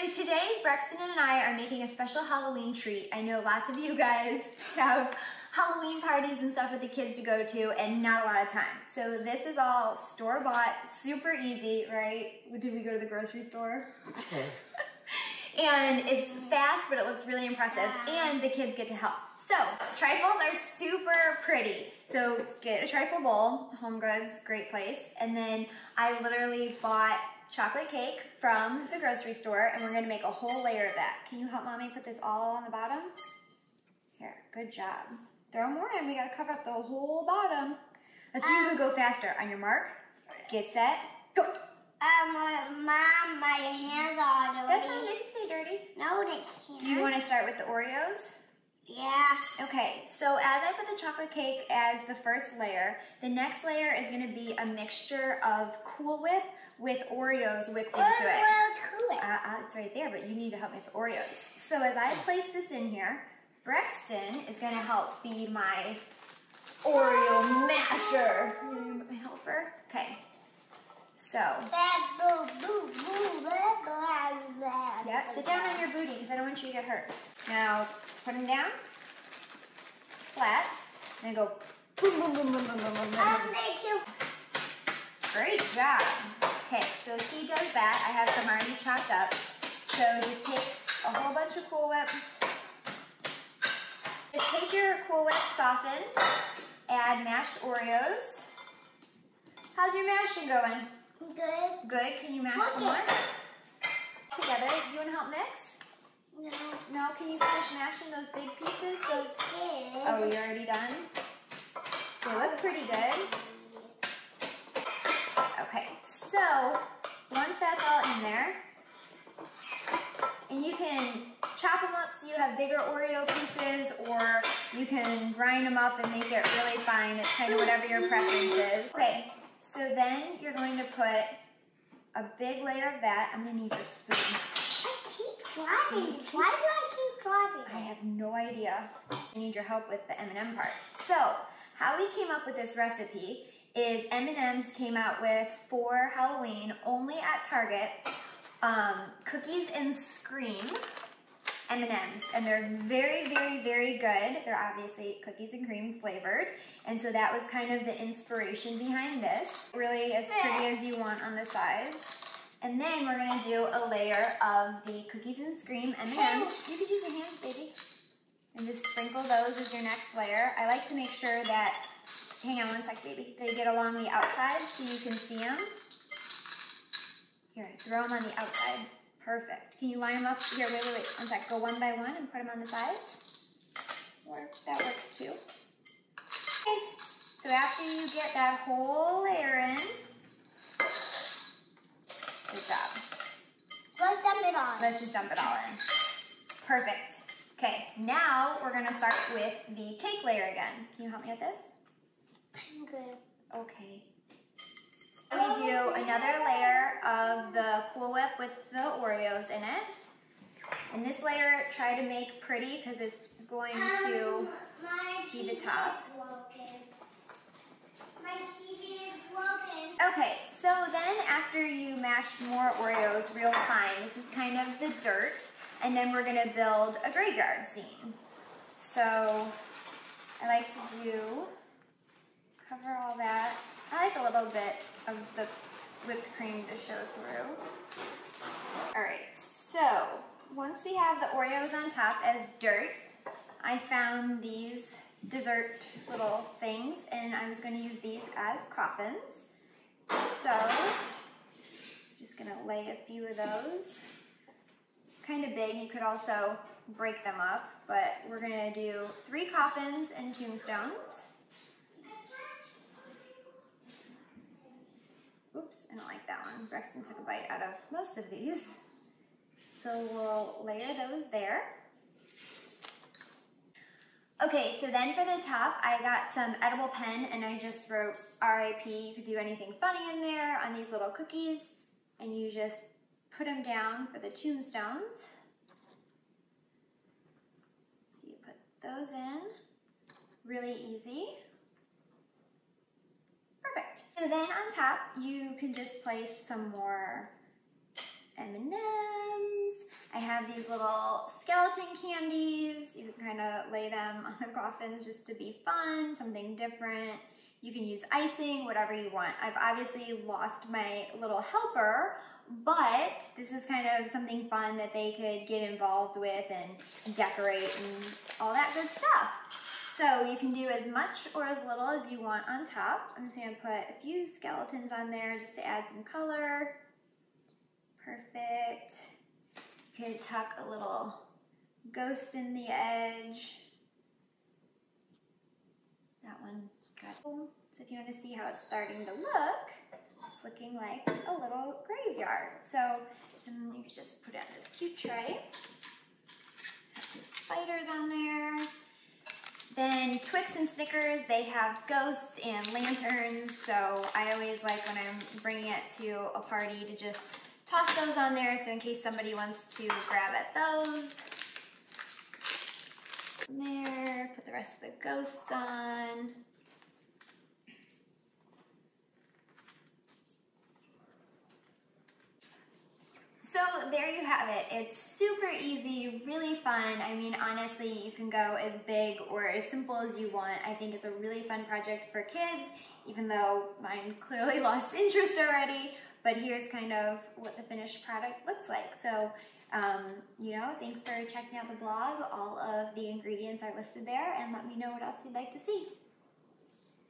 So today, Brexton and I are making a special Halloween treat. I know lots of you guys have Halloween parties and stuff with the kids to go to and not a lot of time. So this is all store-bought, super easy, right? Did we go to the grocery store? and it's fast, but it looks really impressive, and the kids get to help. So, trifles are super pretty. So get a trifle bowl, Home Goods, great place. And then I literally bought chocolate cake from the grocery store, and we're gonna make a whole layer of that. Can you help mommy put this all on the bottom? Here, good job. Throw more in, we gotta cover up the whole bottom. Let's see who can go faster. On your mark, get set, go. Um, Mom, my hands are dirty. That's fine, they can stay dirty. No, they can't. Do you wanna start with the Oreos? Yeah. Okay, so as I put the chocolate cake as the first layer, the next layer is gonna be a mixture of Cool Whip with Oreos whipped into Where's, it. where's cool? Uh, uh, it's right there, but you need to help me with the Oreos. So as I place this in here, Brexton is gonna help be my Oreo masher. You my helper? Okay. So, Bad boo boo boo yeah, sit down on your booty because I don't want you to get hurt. Now, put them down, flat, and go boom, boom, boom, boom, boom, boom, boom, boom. Um, they too. Great job. Okay, so he does that, I have some already chopped up. So just take a whole bunch of Cool Whip. Just take your Cool Whip softened, add mashed Oreos. How's your mashing going? Good. Good. Can you mash Look some it. more? Together. Do you want to help mix? No. No. Can you finish mashing those big pieces? So, Good. oh, you're already done. They look pretty good. Okay, so once that's all in there, and you can chop them up so you have bigger Oreo pieces, or you can grind them up and make it really fine. It's kind of whatever your preference is. Okay, so then you're going to put a big layer of that. I'm gonna need your spoon. I keep driving. Why do I keep driving? I have no idea. I need your help with the M&M part. So, how we came up with this recipe is M&M's came out with for Halloween only at Target um, cookies and Scream M&M's, and they're very, very, very good. They're obviously cookies and cream flavored, and so that was kind of the inspiration behind this. Really as pretty as you want on the sides. And then we're gonna do a layer of the cookies and Scream M&M's. You could use your hands, baby. And just sprinkle those as your next layer. I like to make sure that, hang on one sec, baby. They get along the outside so you can see them. Here, throw them on the outside. Perfect. Can you line them up? Here, wait, wait, wait. One sec. Go one by one and put them on the sides. Or that works too. Okay. So after you get that whole layer in, good job. Let's dump it on. Let's just dump it all in. Perfect. Okay, now we're gonna start with the cake layer again. Can you help me with this? I'm good. Okay. We do another layer of the Cool Whip with the Oreos in it. And this layer, try to make pretty because it's going to Um, my be the top. My TV is broken. Okay, so then after you mashed more Oreos real fine, this is kind of the dirt, and then we're gonna build a graveyard scene. So I like to do, cover all that. I like a little bit of the whipped cream to show through. All right, so once we have the Oreos on top as dirt, I found these dessert little things, and I was gonna use these as coffins. So, just gonna lay a few of those. Kind of big, you could also break them up, but we're gonna do three coffins and tombstones. Oops, I don't like that one. Brexton took a bite out of most of these. So we'll layer those there. Okay, so then for the top, I got some edible pen and I just wrote RIP. You could do anything funny in there on these little cookies and you just put them down for the tombstones. So you put those in, really easy. So then on top, you can just place some more M&Ms. I have these little skeleton candies. You can kind of lay them on the coffins just to be fun, something different. You can use icing, whatever you want. I've obviously lost my little helper, but this is kind of something fun that they could get involved with and decorate and all that good stuff. So you can do as much or as little as you want on top. I'm just gonna put a few skeletons on there just to add some color. Perfect. You can tuck a little ghost in the edge. That one got. So if you want to see how it's starting to look, it's looking like a little graveyard. So um, you can just put it on this cute tray. Have some spiders on. Then Twix and Snickers, they have ghosts and lanterns. So I always like when I'm bringing it to a party to just toss those on there so in case somebody wants to grab at those. There, put the rest of the ghosts on. So there you have it. It's super easy, really fun. I mean, honestly, you can go as big or as simple as you want. I think it's a really fun project for kids, even though mine clearly lost interest already. But here's kind of what the finished product looks like. So, um, you know, thanks for checking out the blog, all of the ingredients are listed there, and let me know what else you'd like to see.